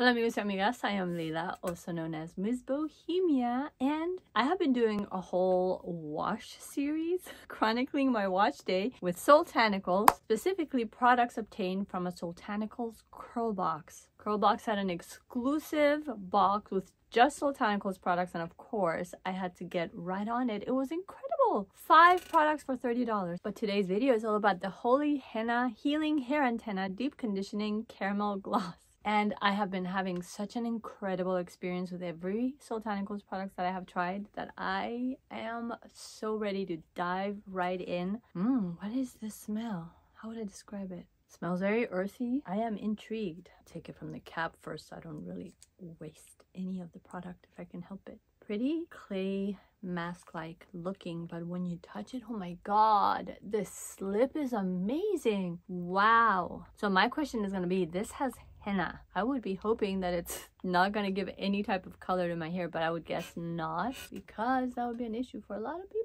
Hola amigos y amigas, I am Leila, also known as Miz BoheMia, and I have been doing a whole wash series, chronicling my wash day with Soultanicals, specifically products obtained from a Soultanicals curl box. Curl box had an exclusive box with just Soultanicals products, and of course, I had to get right on it. It was incredible! Five products for $30. But today's video is all about the Holy Henna Healing Hair Antenna Deep Conditioning Caramel Gloss. And I have been having such an incredible experience with every Soultanicals products that I have tried that I am so ready to dive right in. Mmm, what is this smell? How would I describe it? Smells very earthy. I am intrigued. Take it from the cap first so I don't really waste any of the product if I can help it. Pretty clay mask-like looking, but when you touch it, oh my god, this slip is amazing. Wow. So my question is going to be, this has henna. I would be hoping that it's not going to give any type of color to my hair, but I would guess not because that would be an issue for a lot of people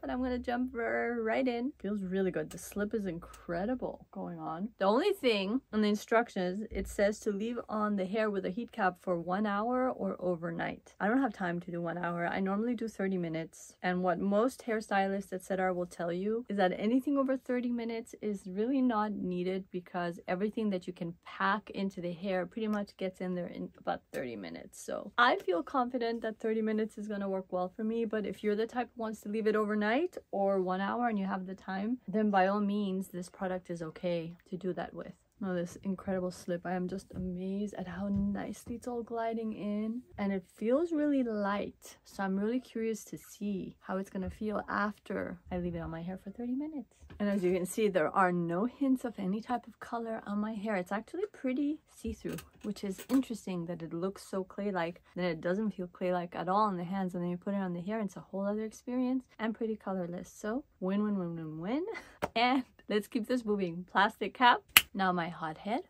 but I'm to jump right in. Feels really good. The slip is incredible going on. The only thing on the instructions, it says to leave on the hair with a heat cap for one hour or overnight. I don't have time to do one hour. I normally do 30 minutes. And what most hairstylists, etc. will tell you is that anything over 30 minutes is really not needed because everything that you can pack into the hair pretty much gets in there in about 30 minutes. So I feel confident that 30 minutes is to work well for me. But if you're the type who wants to leave it overnight or one hour and you have the time, then by all means, this product is okay to do that with. Oh, this incredible slip. I am just amazed at how nicely it's all gliding in. And it feels really light. So I'm really curious to see how it's going to feel after I leave it on my hair for 30 minutes. And as you can see, there are no hints of any type of color on my hair. It's actually pretty see-through, which is interesting that it looks so clay-like. Then it doesn't feel clay-like at all on the hands. And then you put it on the hair, it's a whole other experience and pretty colorless. So win, win, win, win, win. And let's keep this moving. Plastic cap now my hot head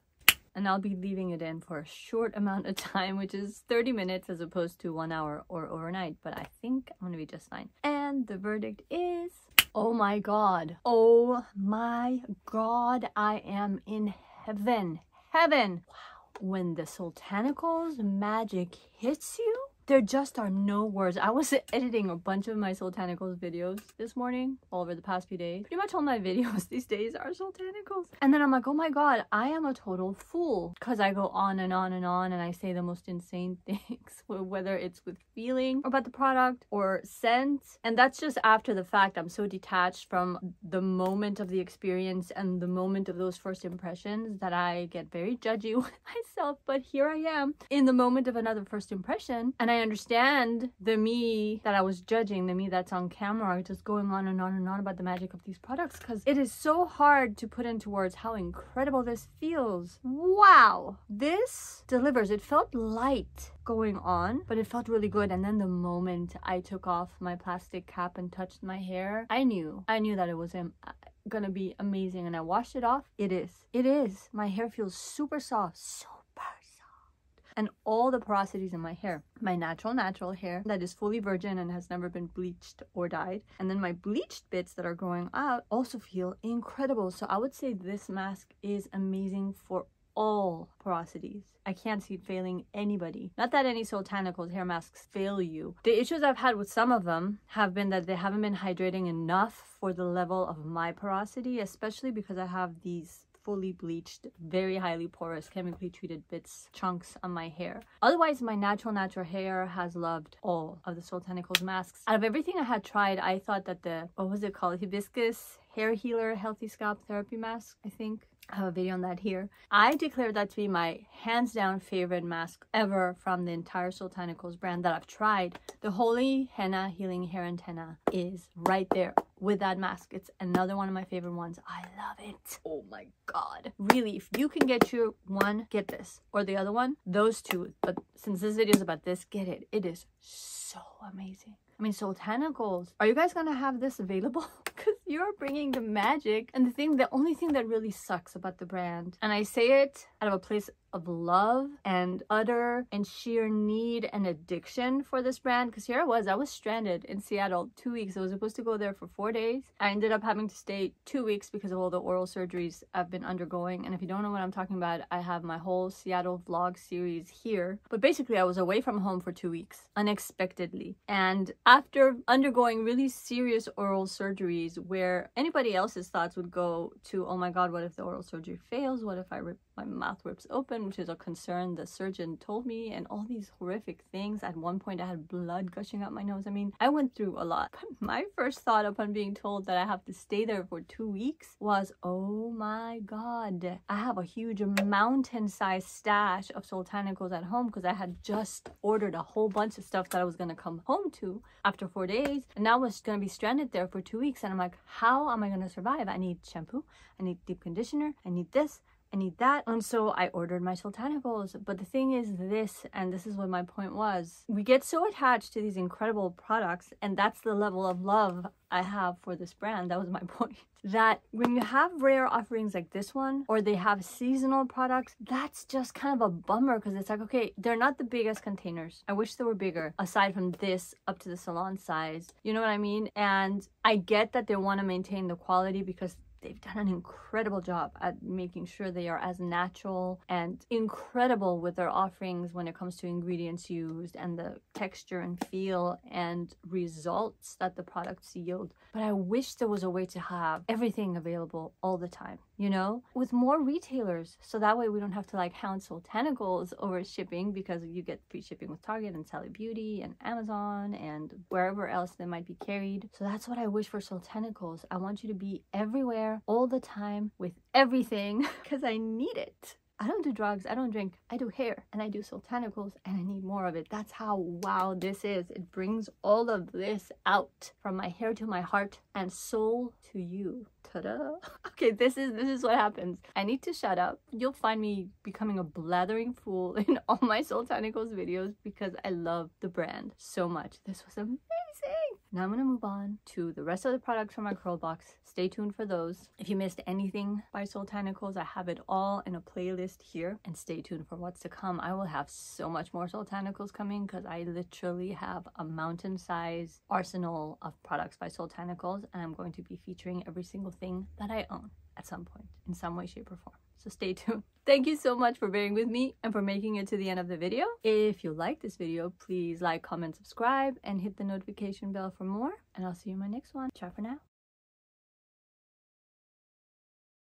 and I'll be leaving it in for a short amount of time, which is 30 minutes as opposed to one hour or overnight, but I think I'm gonna be just fine. And the verdict is, oh my God, oh my God, I am in heaven, heaven. Wow. When the Soultanical's magic hits you, there just are no words. I was editing a bunch of my Soultanicals videos this morning, all over the past few days. Pretty much all my videos these days are Soultanicals. And then I'm like, oh my god, I am a total fool. Because I go on and on and on and I say the most insane things, whether it's with feeling about the product or scent. And that's just after the fact. I'm so detached from the moment of the experience and the moment of those first impressions that I get very judgy with myself. But here I am in the moment of another first impression and I I understand the me that I was judging, the me that's on camera, just going on and on and on about the magic of these products because it is so hard to put into words how incredible this feels. Wow, this delivers. It felt light going on, but it felt really good. And then the moment I took off my plastic cap and touched my hair, I knew, I knew that it was him gonna be amazing and I washed it off. It is. It is. My hair feels super soft. So and all the porosities in my hair. My natural, natural hair that is fully virgin and has never been bleached or dyed. And then my bleached bits that are growing out also feel incredible. So I would say this mask is amazing for all porosities. I can't see it failing anybody. Not that any Soultanicals hair masks fail you. The issues I've had with some of them have been that they haven't been hydrating enough for the level of my porosity, especially because I have these fully bleached, very highly porous, chemically treated bits, chunks on my hair. Otherwise, my natural, natural hair has loved all of the Soultanicals masks. Out of everything I had tried, I thought that the, what was it called? Hibiscus Hair Healer Healthy Scalp Therapy Mask, I think. I have a video on that here. I declare that to be my hands down favorite mask ever from the entire Soultanicals brand that I've tried. The Holy Henna Healing Hair Antenna is right there with that mask. It's another one of my favorite ones. I love it. Oh my god. Really, if you can get your one, get this. Or the other one, those two. But since this video is about this, get it. It is so amazing. I mean, Soultanicals. Are you guys gonna have this available? Because you're bringing the magic. And the thing, the only thing that really sucks about the brand, and I say it out of a place of love and utter and sheer need and addiction for this brand because here I was, I was stranded in Seattle two weeks. I was supposed to go there for four days. I ended up having to stay two weeks because of all the oral surgeries I've been undergoing. And if you don't know what I'm talking about, I have my whole Seattle vlog series here. But basically, I was away from home for two weeks unexpectedly. And after undergoing really serious oral surgeries where anybody else's thoughts would go to, oh my God, what if the oral surgery fails? What if I rip my mouth rips open, which is a concern the surgeon told me, and all these horrific things. At one point, I had blood gushing out my nose. I mean, I went through a lot. But my first thought upon being told that I have to stay there for two weeks was, oh my god, I have a huge mountain sized stash of Soultanicals at home because I had just ordered a whole bunch of stuff that I was going to come home to after four days. And now I was going to be stranded there for two weeks. And I'm like, how am I going to survive? I need shampoo, I need deep conditioner, I need this. I need that. And so I ordered my Soultanicals. But the thing is this, and this is what my point was, we get so attached to these incredible products, and that's the level of love I have for this brand. That was my point. That when you have rare offerings like this one, or they have seasonal products, that's just kind of a bummer because it's like, okay, they're not the biggest containers. I wish they were bigger, aside from this up to the salon size. You know what I mean? And I get that they want to maintain the quality because they've done an incredible job at making sure they are as natural and incredible with their offerings when it comes to ingredients used and the texture and feel and results that the products yield. But I wish there was a way to have everything available all the time, you know, with more retailers. So that way we don't have to like hound Soultanicals over shipping because you get free shipping with Target and Sally Beauty and Amazon and wherever else they might be carried. So that's what I wish for Soultanicals. I want you to be everywhere all the time with everything because I need it. I don't do drugs, I don't drink, I do hair and I do Soultanicals and I need more of it. That's how wow this is. It brings all of this out from my hair to my heart and soul to you. Ta-da. Okay, this is this is what happens. I need to shut up. You'll find me becoming a blathering fool in all my Soultanicals videos because I love the brand so much. This was amazing. Now I'm to move on to the rest of the products from my curl box. Stay tuned for those. If you missed anything by Soultanicals, I have it all in a playlist here. And stay tuned for what's to come. I will have so much more Soultanicals coming because I literally have a mountain-sized arsenal of products by Soultanicals. And I'm going to be featuring every single thing that I own at some point in some way, shape, or form. So stay tuned. Thank you so much for bearing with me and for making it to the end of the video. If you like this video, please like, comment, subscribe, and hit the notification bell for more. And I'll see you in my next one. Ciao for now.